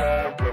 Forever.